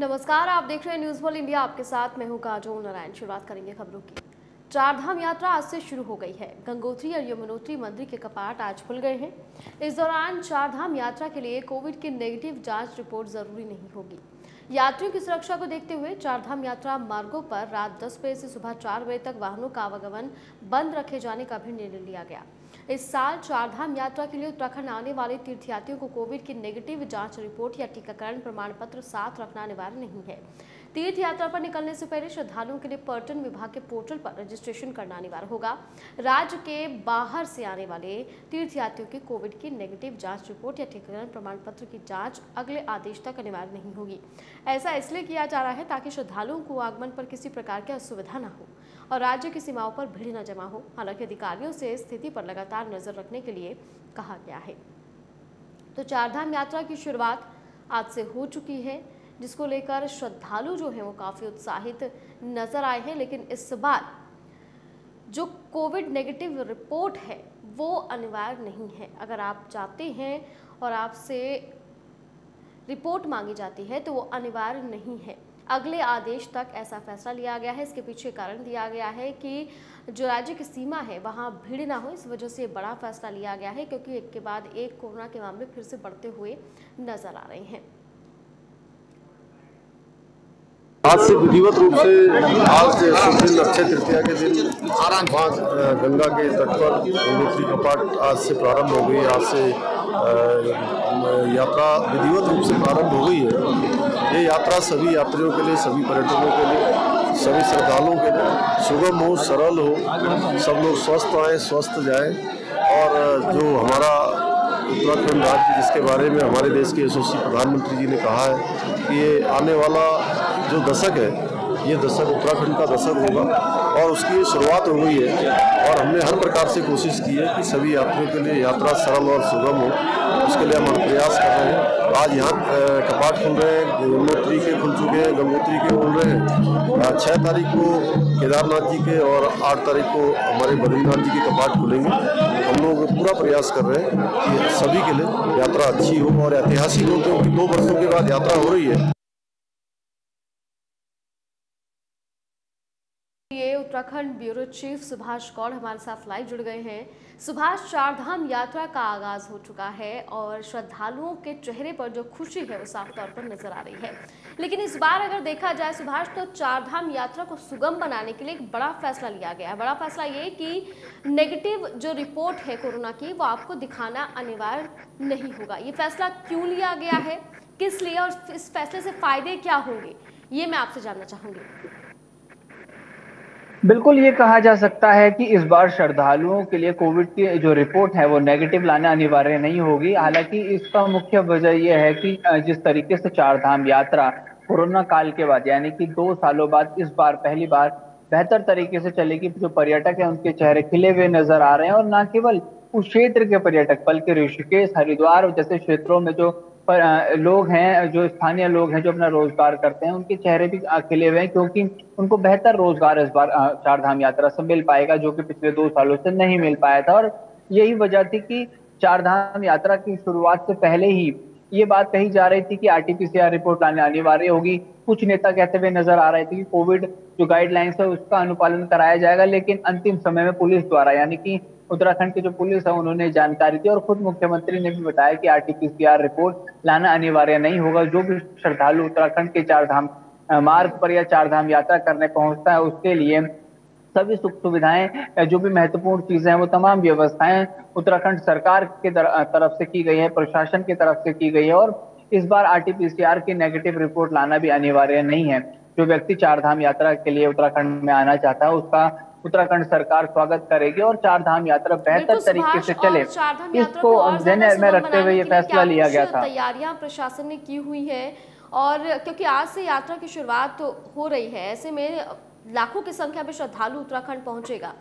नमस्कार, आप देख रहे हैं न्यूज़ वर्ल्ड इंडिया आपके साथ। मैं हूँ काजोल नारायण। शुरुआत करेंगे खबरों की। चार धाम यात्रा आज से शुरू हो गई है। गंगोत्री और यमुनोत्री मंदिर के कपाट आज खुल गए हैं। इस दौरान चारधाम यात्रा के लिए कोविड की नेगेटिव जाँच रिपोर्ट ज़रूरी नहीं होगी। यात्रियों की सुरक्षा को देखते हुए चारधाम यात्रा मार्गों पर रात 10 बजे से सुबह चार बजे तक वाहनों का आवागमन बंद रखे जाने का भी निर्णय लिया गया। इस साल चारधाम यात्रा के लिए उत्तराखंड आने वाले तीर्थयात्रियों को कोविड की नेगेटिव जाँच रिपोर्ट या टीकाकरण प्रमाण पत्र साथ रखना अनिवार्य नहीं है। तीर्थ यात्रा पर निकलने से पहले श्रद्धालुओं के लिए पर्यटन विभाग के पोर्टल पर रजिस्ट्रेशन करना अनिवार्य होगा। राज्य के बाहर से आने वाले तीर्थयात्रियों की कोविड की नेगेटिव जाँच रिपोर्ट या टीकाकरण प्रमाण पत्र की जाँच अगले आदेश तक अनिवार्य नहीं होगी। ऐसा इसलिए किया जा रहा है ताकि श्रद्धालुओं को आगमन पर किसी प्रकार की असुविधा न हो। और राज्य की सीमाओं पर भीड़ न जमा हो। हालाँकि अधिकारियों से स्थिति पर लगातार नज़र रखने के लिए कहा गया है। तो चारधाम यात्रा की शुरुआत आज से हो चुकी है, जिसको लेकर श्रद्धालु जो हैं वो काफ़ी उत्साहित नज़र आए हैं। लेकिन इस बार जो कोविड नेगेटिव रिपोर्ट है, वो अनिवार्य नहीं है। अगर आप जाते हैं और आपसे रिपोर्ट मांगी जाती है तो वो अनिवार्य नहीं है। अगले आदेश तक ऐसा फैसला लिया गया है। इसके पीछे कारण दिया गया है कि जो राज्य की सीमा है, वहाँ भीड़ ना हो, इस वजह से बड़ा फैसला लिया गया है, क्योंकि एक के बाद एक कोरोना के मामले फिर से बढ़ते हुए नज़र आ रहे हैं। आज से विधिवत रूप से आज से शुभ अक्षय तृतीया के दिन, वहाँ गंगा के तट पर गंगोत्री कपाट आज से प्रारंभ हो गई आज से यात्रा विधिवत रूप से प्रारंभ हो गई है। ये यात्रा, सभी यात्रियों के लिए, सभी पर्यटकों के लिए, सभी श्रद्धालुओं के लिए, सुगम हो, सरल हो, सब लोग स्वस्थ आए, स्वस्थ जाएँ। और जो हमारा उत्तराखंड राज्य जिसके बारे में हमारे देश के यशस्वी प्रधानमंत्री जी ने कहा है कि ये आने वाला जो दशक है, ये दशक उत्तराखंड का दशक होगा और उसकी शुरुआत हो गई है। और हमने हर प्रकार से कोशिश की है कि सभी यात्रियों के लिए यात्रा सरल और सुगम हो। उसके लिए हम प्रयास कर रहे हैं। आज यहाँ कपाट खुल रहे हैं गंगोत्री के खुल चुके हैं, गंगोत्री के खुल रहे हैं। छः तारीख को केदारनाथ जी के और आठ तारीख को हमारे बद्रीनाथ जी के कपाट खुलेंगे। हम लोग पूरा प्रयास कर रहे हैं कि सभी के लिए यात्रा अच्छी हो और ऐतिहासिक हो, क्योंकि दो वर्षों के बाद यात्रा हो रही है। उत्तराखंड ब्यूरो चीफ सुभाष कौर हमारे साथ लाइव जुड़ गए हैं। सुभाष, चारधाम यात्रा का आगाज़ हो चुका है और श्रद्धालुओं के चेहरे पर जो खुशी है वो साफ़ तौर पर नज़र आ रही है। लेकिन इस बार अगर देखा जाए सुभाष तो चारधाम यात्रा को सुगम बनाने के लिए एक बड़ा फैसला लिया गया है। बड़ा फैसला ये कि नेगेटिव जो रिपोर्ट है कोरोना की, वो आपको दिखाना अनिवार्य नहीं होगा। ये फैसला क्यों लिया गया है? किस लिए? और इस फैसले से फ़ायदे क्या होंगे? ये मैं आपसे जानना चाहूँगी। बिल्कुल ये कहा जा सकता है कि इस बार श्रद्धालुओं के लिए कोविड की जो रिपोर्ट है वो नेगेटिव लाना अनिवार्य नहीं होगी। हालाँकि इसका मुख्य वजह यह है कि जिस तरीके से चार धाम यात्रा कोरोना काल के बाद, यानी कि दो सालों बाद इस बार पहली बार बेहतर तरीके से चलेगी। जो पर्यटक है उनके चेहरे खिले हुए नज़र आ रहे हैं और न केवल उस क्षेत्र के पर्यटक बल्कि ऋषिकेश, हरिद्वार जैसे क्षेत्रों में जो पर लोग हैं, जो स्थानीय लोग हैं, जो अपना रोज़गार करते हैं, उनके चेहरे भी खिले हुए हैं, क्योंकि उनको बेहतर रोज़गार इस बार चार धाम यात्रा से मिल पाएगा, जो कि पिछले दो सालों से नहीं मिल पाया था। और यही वजह थी कि चार धाम यात्रा की शुरुआत से पहले ही ये बात कही जा रही थी कि आरटीपीसीआर रिपोर्ट लाने अनिवार्य होगी। कुछ नेता कहते हुए नज़र आ रहे थे कि कोविड जो गाइडलाइंस है, उसका अनुपालन कराया जाएगा, लेकिन अंतिम समय में पुलिस द्वारा, यानी कि उत्तराखंड की जो पुलिस है, उन्होंने जानकारी दी और खुद मुख्यमंत्री ने भी बताया कि आरटीपीसीआर रिपोर्ट लाना अनिवार्य नहीं होगा। जो भी श्रद्धालु उत्तराखंड के चार धाम मार्ग पर या चार धाम यात्रा करने पहुँचता है, उसके लिए सभी सुख सुविधाएँ जो भी महत्वपूर्ण चीज़ें हैं, वो तमाम व्यवस्थाएँ उत्तराखंड सरकार के तरफ़ से की गई है, प्रशासन की तरफ़ से की गई है और इस बार आरटीपीसीआर की नेगेटिव रिपोर्ट लाना भी अनिवार्य नहीं है। जो व्यक्ति चार धाम यात्रा के लिए उत्तराखंड में आना चाहता है, उसका उत्तराखंड सरकार स्वागत करेगी और चार धाम यात्रा बेहतर तरीके से चले। इसको में रखते हुए ये फैसला लिया गया था। तैयारियाँ प्रशासन ने की हुई है? और क्योंकि आज से यात्रा की शुरुआत तो हो रही है ऐसे में लाखों की संख्या में श्रद्धालु उत्तराखंड पहुंचेगा।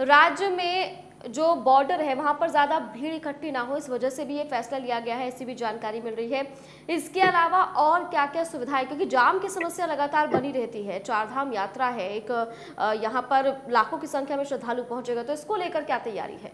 राज्य में जो बॉर्डर है, वहाँ पर ज़्यादा भीड़ इकट्ठी ना हो, इस वजह से भी ये फैसला लिया गया है, ऐसी भी जानकारी मिल रही है। इसके अलावा और क्या क्या सुविधाएँ क्योंकि जाम की समस्या लगातार बनी रहती है, चारधाम यात्रा है, एक यहाँ पर लाखों की संख्या में श्रद्धालु पहुंचेगा तो इसको लेकर क्या तैयारी है?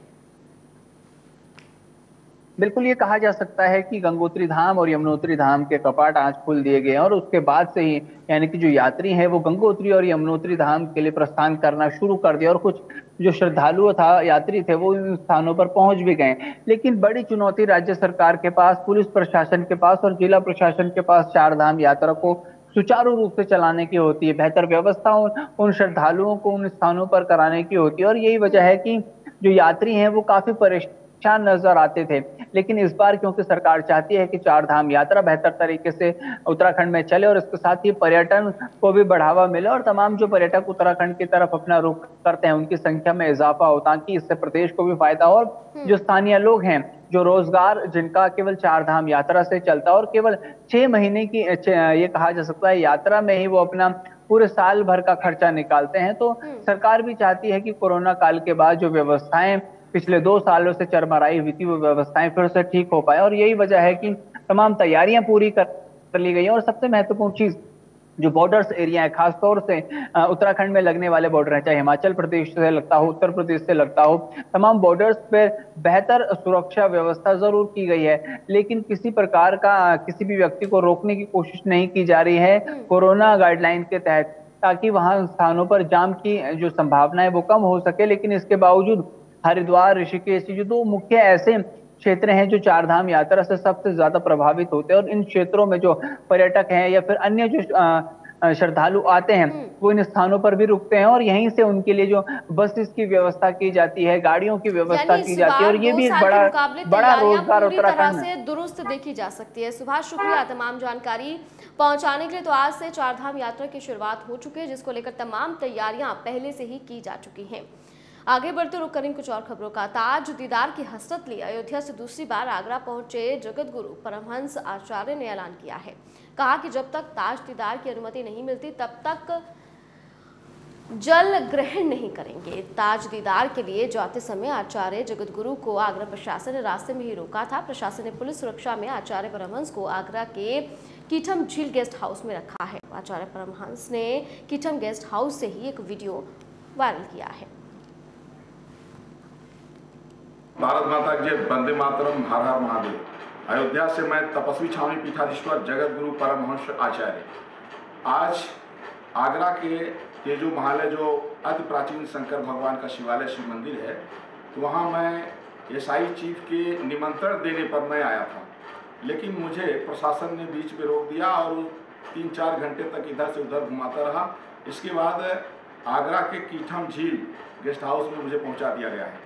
बिल्कुल ये कहा जा सकता है कि गंगोत्री धाम और यमुनोत्री धाम के कपाट आज खोल दिए गए और उसके बाद से ही यानी कि जो यात्री हैं वो गंगोत्री और यमुनोत्री धाम के लिए प्रस्थान करना शुरू कर दिया और कुछ जो श्रद्धालु था, यात्री थे वो इन स्थानों पर पहुँच भी गए लेकिन बड़ी चुनौती राज्य सरकार के पास, पुलिस प्रशासन के पास और जिला प्रशासन के पास चार धाम यात्रा को सुचारू रूप से चलाने की होती है, बेहतर व्यवस्था उन श्रद्धालुओं को उन स्थानों पर कराने की होती है और यही वजह है कि जो यात्री हैं वो काफ़ी परेशान परेशान नज़र आते थे लेकिन इस बार क्योंकि सरकार चाहती है कि चार धाम यात्रा बेहतर तरीके से उत्तराखंड में चले और इसके साथ ही पर्यटन को भी बढ़ावा मिले और तमाम जो पर्यटक उत्तराखंड की तरफ़ अपना रुख करते हैं उनकी संख्या में इजाफा हो ताकि इससे प्रदेश को भी फ़ायदा हो और हम्म। जो स्थानीय लोग हैं जो रोज़गार जिनका केवल चार धाम यात्रा से चलता है और केवल छह महीने की ये कहा जा सकता है यात्रा में ही वो अपना पूरे साल भर का खर्चा निकालते हैं तो हम्म। सरकार भी चाहती है कि कोरोना काल के बाद जो व्यवस्थाएँ पिछले दो सालों से चरमराई हुई थी वो व्यवस्थाएँ फिर से ठीक हो पाए और यही वजह है कि तमाम तैयारियाँ पूरी कर ली गई और सबसे महत्वपूर्ण चीज़ जो बॉर्डर्स एरिया है खासतौर से उत्तराखंड में लगने वाले बॉर्डर है चाहे हिमाचल प्रदेश से लगता हो उत्तर प्रदेश से लगता हो तमाम बॉर्डर्स पर बेहतर सुरक्षा व्यवस्था ज़रूर की गई है लेकिन किसी प्रकार का किसी भी व्यक्ति को रोकने की कोशिश नहीं की जा रही है हम्म। कोरोना गाइडलाइन के तहत ताकि वहाँ स्थानों पर जाम की जो संभावना है वो कम हो सके लेकिन इसके बावजूद हरिद्वार ऋषिकेश जो दो मुख्य ऐसे क्षेत्र हैं जो चार धाम यात्रा से सबसे ज़्यादा प्रभावित होते हैं और इन क्षेत्रों में जो पर्यटक हैं या फिर अन्य जो श्रद्धालु आते हैं हम्म। वो इन स्थानों पर भी रुकते हैं और यहीं से उनके लिए जो बसेस की व्यवस्था की जाती है गाड़ियों की व्यवस्था की जाती है और ये भी एक बड़ा बड़ा रोज़गार उत्तराखंड से दुरुस्त देखी जा सकती है। सुभाष शुक्रिया तमाम जानकारी पहुँचाने के लिए। तो आज से चारधाम यात्रा की शुरुआत हो चुकी है जिसको लेकर तमाम तैयारियाँ पहले से ही की जा चुकी हैं। आगे बढ़ते रुक करें कुछ और खबरों का। ताज दीदार की हसरत ली। अयोध्या से दूसरी बार आगरा पहुँचे जगत गुरु परमहंस आचार्य ने ऐलान किया है। कहा कि जब तक ताज दीदार की अनुमति नहीं मिलती, तब तक जल ग्रहण नहीं करेंगे। ताज दीदार के लिए जाते समय आचार्य जगत गुरु को आगरा प्रशासन ने रास्ते में ही रोका था। प्रशासन ने पुलिस सुरक्षा में आचार्य परमहंस को आगरा के कीठम झील गेस्ट हाउस में रखा है। आचार्य परमहंस ने कीठम गेस्ट हाउस से ही एक वीडियो वायरल किया है। भारत माता के वंदे मातरम। हर हर महादेव। अयोध्या से मैं तपस्वी छावनी पीठाधीश्वर जगत गुरु परमहंस आचार्य। आज आगरा के तेजू महल है, जो अति प्राचीन शंकर भगवान का शिवालय, शिव मंदिर है। तो वहाँ मैं एसआई चीफ के निमंत्रण देने पर मैं आया था। लेकिन मुझे प्रशासन ने बीच में रोक दिया और तीन चार घंटे तक इधर से उधर घुमाता रहा। इसके बाद आगरा के कीठम झील गेस्ट हाउस में मुझे पहुँचा दिया गया है।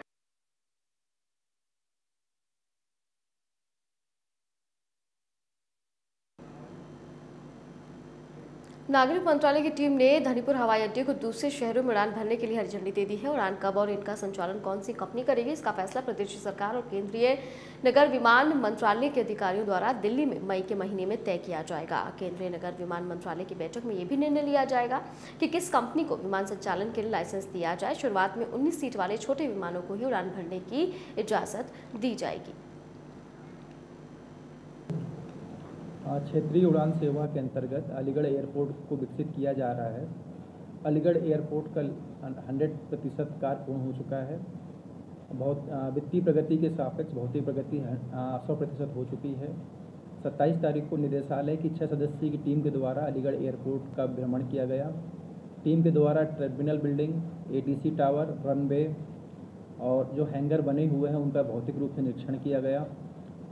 नागरिक मंत्रालय की टीम ने धनीपुर हवाई अड्डे को दूसरे शहरों में उड़ान भरने के लिए हरी झंडी दे दी है। उड़ान कब और इनका संचालन कौन सी कंपनी करेगी, इसका फैसला प्रदेश सरकार और केंद्रीय नगर विमान मंत्रालय के अधिकारियों द्वारा दिल्ली में मई के महीने में तय किया जाएगा। केंद्रीय नगर विमान मंत्रालय की बैठक में ये भी निर्णय लिया जाएगा कि किस कंपनी को विमान संचालन के लिए लाइसेंस दिया जाए। शुरुआत में उन्नीस सीट वाले छोटे विमानों को ही उड़ान भरने की इजाज़त दी जाएगी। क्षेत्रीय उड़ान सेवा के अंतर्गत अलीगढ़ एयरपोर्ट को विकसित किया जा रहा है। अलीगढ़ एयरपोर्ट का हंड्रेड प्रतिशत कार्य पूर्ण हो चुका है। बहुत वित्तीय प्रगति के सापेक्ष भौतिक प्रगति सौ प्रतिशत हो चुकी है। सत्ताईस तारीख को निदेशालय की छः सदस्यीय की टीम के द्वारा अलीगढ़ एयरपोर्ट का भ्रमण किया गया। टीम के द्वारा terminal building, ATC tower, runway और जो हैंगर बने हुए हैं, उनका भौतिक रूप से निरीक्षण किया गया।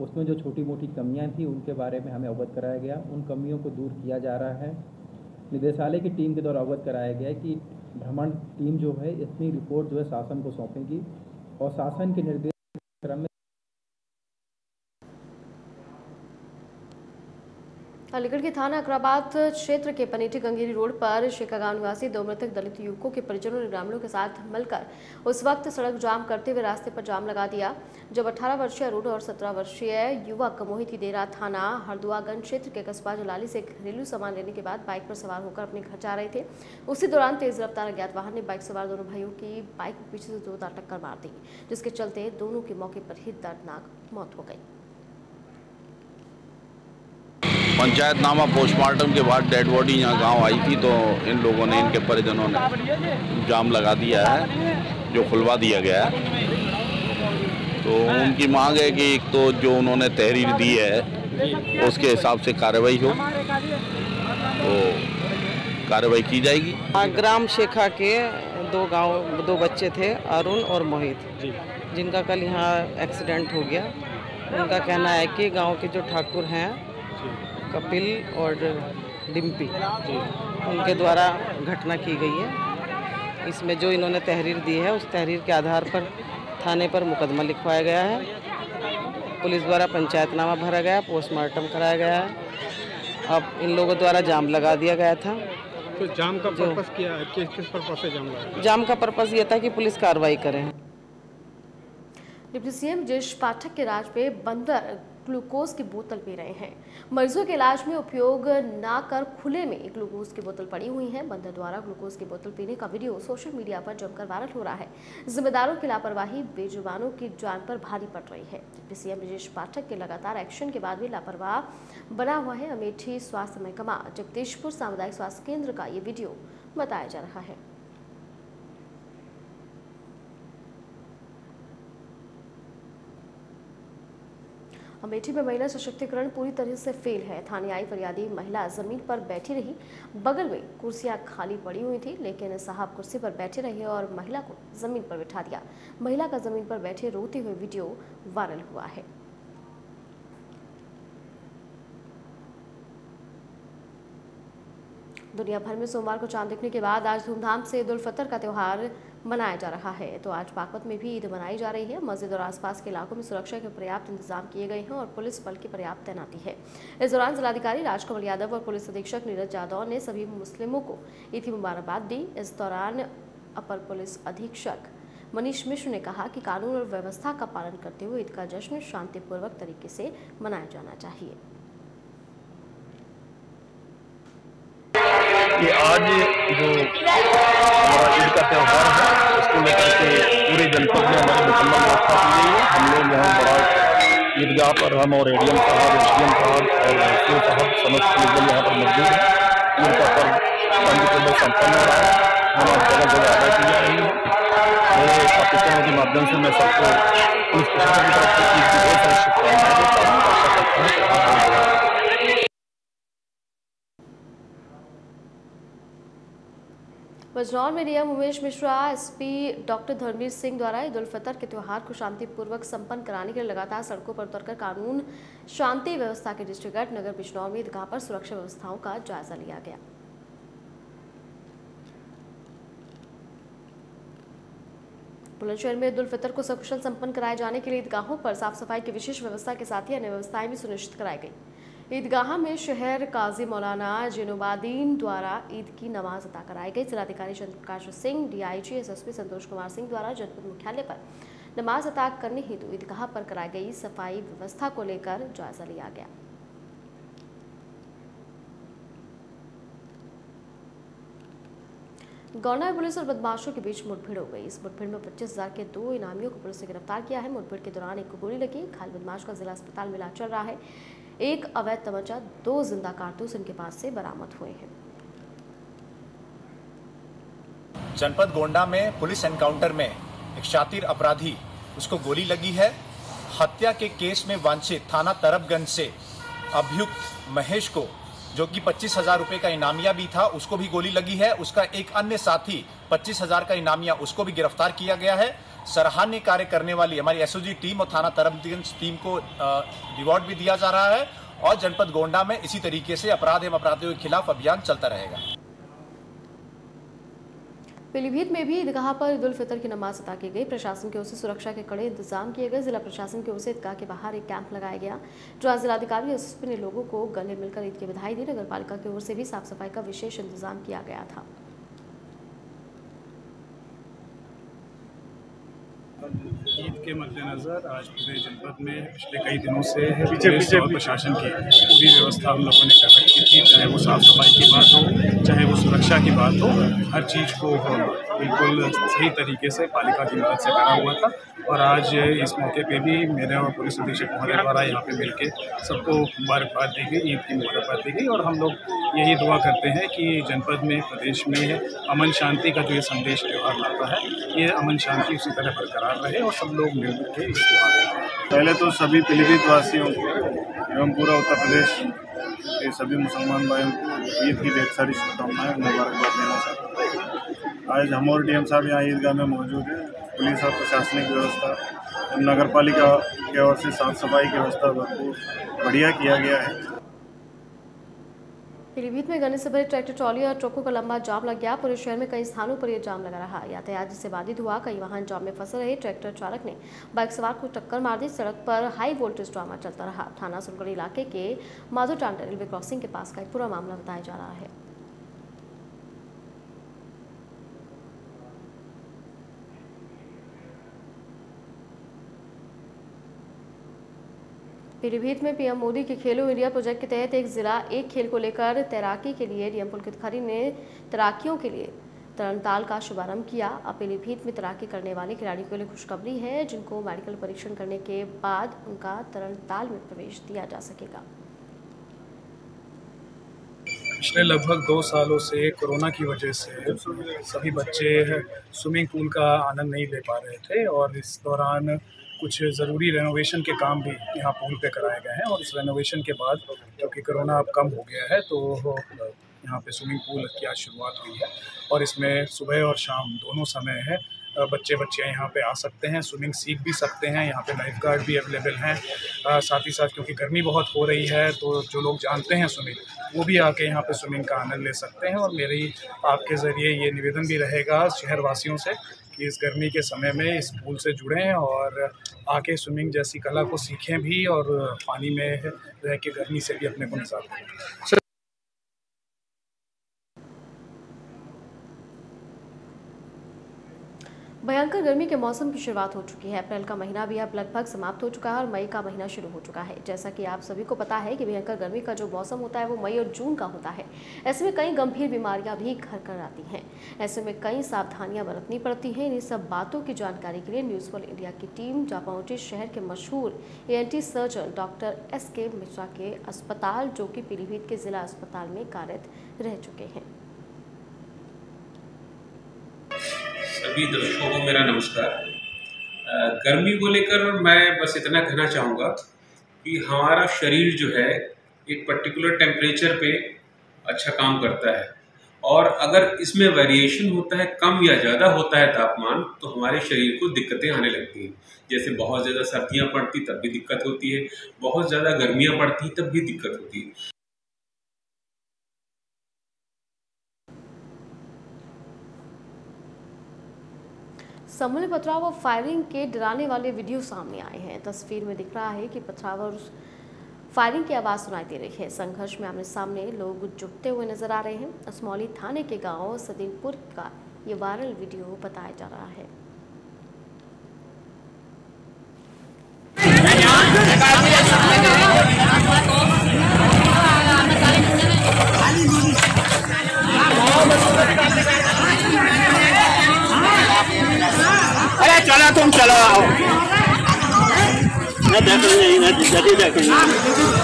उसमें जो छोटी मोटी कमियाँ थी, उनके बारे में हमें अवगत कराया गया। उन कमियों को दूर किया जा रहा है। निदेशालय की टीम के द्वारा अवगत कराया गया कि भ्रमण टीम जो है इतनी रिपोर्ट जो है शासन को सौंपेगी और शासन के निर्देश क्रम में अलीगढ़ के थाना अकराबाद क्षेत्र के पनेटी गंगेरी रोड पर शेखागांव निवासी दो मृतक दलित युवकों के परिजनों ने ग्रामीणों के साथ मिलकर उस वक्त सड़क जाम करते हुए रास्ते पर जाम लगा दिया। जब 18 वर्षीय अरुण और 17 वर्षीय युवक मोहित देरा थाना, हरदुआगंज क्षेत्र के कस्बा जलाली से घरेलू सामान लेने के बाद बाइक पर सवार होकर अपने घर जा रहे थे। उसी दौरान तेज रफ्तार अज्ञात वाहन ने बाइक सवार दोनों भाइयों की बाइक पीछे से जोरदार टक्कर मार दी, जिसके चलते दोनों की मौके पर ही दर्दनाक मौत हो गई। पंचायतनामा पोस्टमार्टम के बाद डेड बॉडी यहाँ गाँव आई थी तो इन लोगों ने इनके परिजनों ने जाम लगा दिया है जो खुलवा दिया गया है। तो उनकी मांग है कि एक तो जो उन्होंने तहरीर दी है उसके हिसाब से कार्रवाई हो तो कार्रवाई की जाएगी। ग्राम शेखा के दो गाँव दो बच्चे थे अरुण और मोहित जिनका कल यहाँ एक्सीडेंट हो गया। उनका कहना है कि गाँव के जो ठाकुर हैं कपिल और डिम्पी उनके द्वारा घटना की गई है। इसमें जो इन्होंने तहरीर दी है उस तहरीर के आधार पर थाने पर मुकदमा लिखवाया गया है। पुलिस द्वारा पंचायतनामा भरा गया पोस्टमार्टम कराया गया है। अब इन लोगों द्वारा जाम लगा दिया गया था। तो जाम का पर्पस क्या है? किस किस पर्पस से जाम लगा जाम का पर्पस ये था कि पुलिस कार्रवाई करे। डिप्टी सीएम ब्रजेश पाठक के राज में बंदर ग्लूकोज की बोतल पी रहे हैं। मरीजों के इलाज में उपयोग ना कर खुले में ग्लूकोज की बोतल पड़ी हुई है। बंदर द्वारा ग्लूकोज की बोतल पीने का वीडियो सोशल मीडिया पर जमकर वायरल हो रहा है। जिम्मेदारों की लापरवाही, बेजुबानों की जान पर भारी पड़ रही है। डिप्टी सीएम ब्रजेश पाठक के लगातार एक्शन के बाद भी लापरवाह बना हुआ है अमेठी स्वास्थ्य महकमा। जगदीशपुर सामुदायिक स्वास्थ्य केंद्र का ये वीडियो बताया जा रहा है। अमेठी में महिला सशक्तिकरण पूरी तरह से फेल है। थाने आई फरियादी महिला ज़मीन पर बैठी रही। बगल में कुर्सियाँ खाली पड़ी हुई थी, लेकिन साहब कुर्सी पर बैठे रहे और महिला को ज़मीन पर बिठा दिया। महिला का ज़मीन पर बैठे रोते हुए वीडियो वायरल हुआ है। दुनिया भर में सोमवार को चाँद दिखने के बाद आज धूमधाम से ईद उल फितर का त्यौहार मनाया जा रहा है। तो आज बागपत में भी ईद मनाई जा रही है। मस्जिद और आसपास के इलाकों में सुरक्षा के पर्याप्त इंतज़ाम किए गए हैं और पुलिस बल की पर्याप्त तैनाती है। इस दौरान जिलाधिकारी राजकमल यादव और पुलिस अधीक्षक नीरज यादव ने सभी मुस्लिमों को ईद की मुबारकबाद दी। इस दौरान अपर पुलिस अधीक्षक मनीष मिश्र ने कहा कि कानून और व्यवस्था का पालन करते हुए ईद का जश्न शांतिपूर्वक तरीके से मनाया जाना चाहिए। कि आज जो का त्यौहार है। उसको लेकर के पूरे जनपद में हमारी मुकम्मल व्यवस्था की गई है हम लोग यहाँ बड़ा ईदगाह पर हम और एडीएम साहब एस डी एम साहब और एस साहब समस्त लोग यहाँ पर मौजूद हैं। ईद का पर्व शांतिपूर्वक संपन्न हो रहा है। हमारा जगह जगह अदा की जा रही है। मेरे पाकिस्तान के माध्यम से मैं सबको पुलिस प्रशासन की तरफ़ से ईद की बहुत सारी शुभकामनाएँ देता हूँ। आशा करता हूँ। बजनौर में DM Umesh Mishra, SP doctor Dharmveer Singh द्वारा ईद उल फितर के त्यौहार को शांतिपूर्वक संपन्न कराने के लिए लगातार सड़कों पर उतरकर कानून, शांति व्यवस्था के दृष्टिगत नगर बिजनौर में ईदगाह पर सुरक्षा व्यवस्थाओं का जायजा लिया गया। बुलंदशहर में ईद उल फितर को सकुशल संपन्न कराए जाने के लिए ईदगाहों पर साफ़ सफ़ाई की विशेष व्यवस्था के साथ ही अन्य व्यवस्थाएँ भी सुनिश्चित कराई गई। ईदगाह में शहर काजी मौलाना जिनुबादीन द्वारा ईद की नमाज़ अदा कराई गई। जिलाधिकारी चंद्रप्रकाश सिंह, डीआईजी एसएसपी संतोष कुमार सिंह द्वारा जनपद मुख्यालय पर नमाज़ अदा करने हेतु ईदगाह पर कराई गई सफ़ाई व्यवस्था को लेकर जायजा लिया गया। गौना पुलिस और बदमाशों के बीच मुठभेड़ हो गई। इस मुठभेड़ में पच्चीस हज़ार के दो इनामियों को पुलिस ने गिरफ़्तार किया है। मुठभेड़ के दौरान एक गोली लगी। घायल बदमाश का जिला अस्पताल में इलाज चल रहा है। एक अवैध तमंचा दो ज़िंदा कारतूस इनके पास से बरामद हुए हैं। जनपद गोंडा में पुलिस एनकाउंटर में एक शातिर अपराधी, उसको गोली लगी है। हत्या के केस में वांछित थाना तरबगंज से अभियुक्त महेश को, जो कि पच्चीस हज़ार रुपए का इनामिया भी था, उसको भी गोली लगी है। उसका एक अन्य साथी, पच्चीस हज़ार का इनामिया, उसको भी गिरफ़्तार किया गया है। सराहनीय कार्य करने वाली हमारी एसओजी टीम और थाना तरबगंज टीम को रिवॉर्ड भी दिया जा रहा है और जनपद गोंडा में इसी तरीके से अपराध एवं अपराधियों के खिलाफ अभियान चलता रहेगा। पीलीभीत में भी ईदगाह पर ईद उल फितर की नमाज़ अदा की गई। प्रशासन की ओर से सुरक्षा के कड़े इंतज़ाम किए गए। जिला प्रशासन की ओर से ईदगाह के बाहर एक कैंप लगाया गया, जो आज जिलाधिकारी एसएसपी ने लोगों को गले मिलकर ईद की बधाई दी। नगर पालिका की ओर से भी साफ़ सफ़ाई का विशेष इंतज़ाम किया गया था। ईद के मद्देनज़र आज पूरे जनपद में पिछले कई दिनों से पुलिस और प्रशासन की पूरी व्यवस्था हम लोगों ने कर रखी थी चाहे वो साफ़ सफ़ाई की बात हो चाहे वो सुरक्षा की बात हो हर चीज़ को बिल्कुल सही तरीके से पालिका की मदद से करा हुआ था। और आज इस मौके पे भी मेरे और पुलिस अधीक्षक महोदय द्वारा यहाँ पे मिलके सबको मुबारकबाद दी गई ईद की मुबारकबाद दी गई। और हम लोग यही दुआ करते हैं कि जनपद में प्रदेश में अमन शांति का जो ये संदेश त्यौहार लाता है ये अमन शांति उसी तरह बरकरार रहे और सब लोग मिलजुल के पहले तो सभी पीलीभीत वासियों को एवं पूरा उत्तर प्रदेश के सभी मुसलमान भाइयों को ईद की ढेर सारी शुभकामनाएँ, मुबारकबाद देना चाहता हूँ। आज हम और डीएम साहब यहाँ ईदगाह में मौजूद हैं। पुलिस और प्रशासनिक व्यवस्था नगर पालिका की ओर से साफ़ सफ़ाई की व्यवस्था भरपूर बढ़िया किया गया है। पीलीभीत में गन्ने से भरे ट्रैक्टर, ट्रॉली और ट्रकों का लंबा जाम लग गया। पूरे शहर में कई स्थानों पर यह जाम लगा रहा। यातायात जिससे बाधित हुआ, कई वाहन जाम में फंसे रहे। ट्रैक्टर चालक ने बाइक सवार को टक्कर मार दी। सड़क पर हाई वोल्टेज ड्रामा चलता रहा। थाना सुनगढ़ इलाके के माधोटांडा रेलवे क्रॉसिंग के पास का एक पूरा मामला बताया जा रहा है। पीलीभीत में पीएम मोदी के खेलो इंडिया प्रोजेक्ट के तहत एक जिला, एक खेल को लेकर तैराकी के लिए डीएम पुलकित खरी ने तैराकियों के लिए तरणताल का शुभारंभ किया। अब पीलीभीत में तैराकी करने वाले खिलाड़ियों के लिए खुशखबरी है, जिनको मेडिकल परीक्षण करने के बाद उनका तरणताल में प्रवेश दिया जा सकेगा। पिछले लगभग दो सालों से कोरोना की वजह से सभी बच्चे स्विमिंग पूल का आनंद नहीं ले पा रहे थे और इस दौरान कुछ ज़रूरी रेनोवेशन के काम भी यहाँ पूल पे कराए गए हैं और इस रेनोवेशन के बाद क्योंकि कोरोना अब कम हो गया है तो यहाँ पे स्विमिंग पूल की आज शुरुआत हुई है और इसमें सुबह और शाम दोनों समय है। बच्चे बच्चे यहाँ पे आ सकते हैं स्विमिंग सीख भी सकते हैं, यहाँ पे लाइफ गार्ड भी अवेलेबल हैं। साथ ही साथ क्योंकि गर्मी बहुत हो रही है तो जो लोग जानते हैं स्विमिंग वो भी आके यहाँ पे स्विमिंग का आनंद ले सकते हैं और मेरी आपके ज़रिए ये निवेदन भी रहेगा शहरवासियों से कि इस गर्मी के समय में इस पूल से जुड़ें और आके स्विमिंग जैसी कला को सीखें भी और पानी में रह के गर्मी से भी अपने को निजात दें भयंकर गर्मी के मौसम की शुरुआत हो चुकी है। अप्रैल का महीना भी अब लगभग समाप्त हो चुका है और मई का महीना शुरू हो चुका है। जैसा कि आप सभी को पता है कि भयंकर गर्मी का जो मौसम होता है वो मई और जून का होता है। ऐसे में कई गंभीर बीमारियाँ भी घर कर आती हैं। ऐसे में कई सावधानियाँ बरतनी पड़ती हैं। इन सब बातों की जानकारी के लिए न्यूज़ वर्ल्ड इंडिया की टीम जापाउटी शहर के मशहूर एएनटी सर्जन डॉक्टर एस के मिश्रा के अस्पताल, जो कि पीलीभीत के जिला अस्पताल में कार्यरत रह चुके हैं। सभी दर्शकों को मेरा नमस्कार। गर्मी को लेकर मैं बस इतना कहना चाहूँगा कि हमारा शरीर जो है, एक पर्टिकुलर टेम्परेचर पे अच्छा काम करता है। और अगर इसमें वेरिएशन होता है, कम या ज़्यादा होता है तापमान तो हमारे शरीर को दिक्कतें आने लगती हैं। जैसे बहुत ज़्यादा सर्दियाँ पड़ती, तब भी दिक्कत होती है। बहुत ज़्यादा गर्मियाँ पड़ती, तब भी दिक्कत होती है। समूह पथराव और फायरिंग के डराने वाले वीडियो सामने आए हैं। तस्वीर में दिख रहा है कि पथराव और फायरिंग की आवाज़ सुनाई दे रही है। संघर्ष में आमने सामने लोग जुटते हुए नज़र आ रहे हैं। असमौली थाने के गाँव सदीनपुर का ये वायरल वीडियो बताया जा रहा है। मैं देख नहीं मैं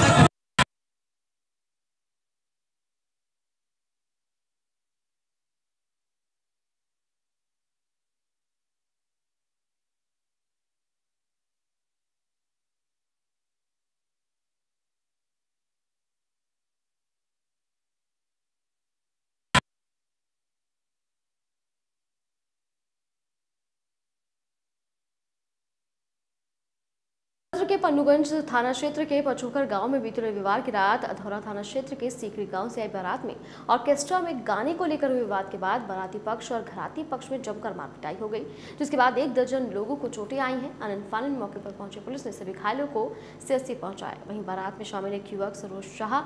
के पन्नूगंज थाना क्षेत्र के पचोकर गाँव में बीते रविवार की रात अधौरा थाना क्षेत्र के सीकरी गाँव से आई बारात में ऑर्केस्ट्रा में गाने को लेकर हुए विवाद के बाद बाराती पक्ष और घराती पक्ष में जमकर मारपिटाई हो गई, जिसके बाद एक दर्जन लोगों को चोटें आई हैं। आनंद फानंद मौके पर पहुँचे पुलिस ने सभी घायलों को सीएससी पहुँचाया। वहीं बारात में शामिल एक युवक सरोज शाह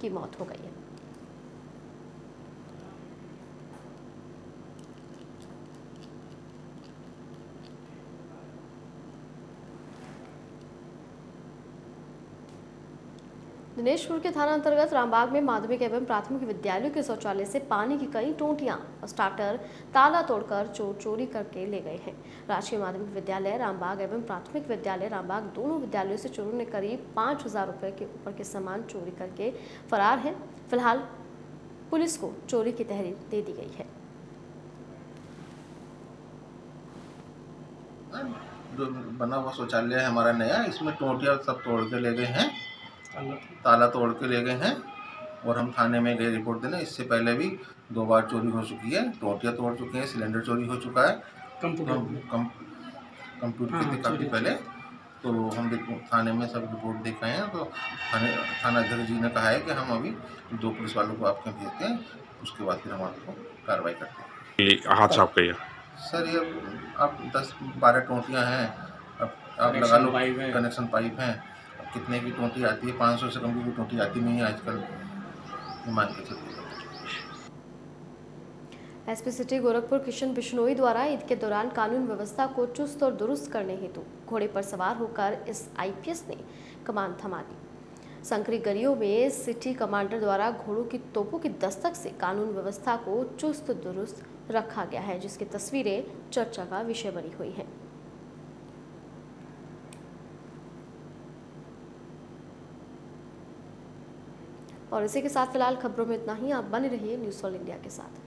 की मौत हो गई है। दिनेशपुर के थाना अंतर्गत रामबाग में माध्यमिक एवं प्राथमिक विद्यालयों के शौचालय से पानी की कई टोटियाँ स्टार्टर ताला तोड़कर चोर चोरी करके ले गए हैं। राजकीय माध्यमिक विद्यालय रामबाग एवं प्राथमिक विद्यालय रामबाग दोनों विद्यालयों से चोरों ने करीब पाँच हज़ार रुपये के ऊपर के सामान चोरी करके फरार है। फ़िलहाल पुलिस को चोरी की तहरीर दे दी गई है। बना हुआ शौचालय है हमारा नया, इसमें टोटियाँ सब तोड़ के ले गए हैं। ताला तोड़ के ले गए हैं और हम थाने में गए रिपोर्ट देने। इससे पहले भी दो बार चोरी हो चुकी है टोटियाँ तोड़ चुके हैं सिलेंडर चोरी हो चुका है। कंप्यूटर हम कम कंप्यूटर हाँ, काफ़ी पहले। तो हम देख- थाने में सब रिपोर्ट देख रहे हैं। तो थाने थाना अध्यक्ष जी ने कहा है कि हम अभी दो पुलिस वालों को आपके भेजते हैं उसके बाद फिर हम आपको कार्रवाई करते हैं। आपका सर ये अब दस बारह टोटियाँ हैं। अब आप लगा लो कनेक्शन पाइप हैं। कितने की टोंटी आती है? पाँच सौ से कम की टोंटी आती नहीं है आजकल मान के चलिए एसपी सिटी गोरखपुर किशन बिश्नोई द्वारा ईद के दौरान कानून व्यवस्था को चुस्त और दुरुस्त करने हेतु घोड़े पर सवार होकर इस आईपीएस ने कमान थमा ली संकरी गलियों में सिटी कमांडर द्वारा घोड़ों की तोपों की दस्तक से कानून व्यवस्था को चुस्त दुरुस्त रखा गया है, जिसकी तस्वीरें चर्चा का विषय बनी हुई हैं। और इसी के साथ फ़िलहाल खबरों में इतना ही। आप बने रहिए न्यूज़ ऑल इंडिया के साथ।